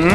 응?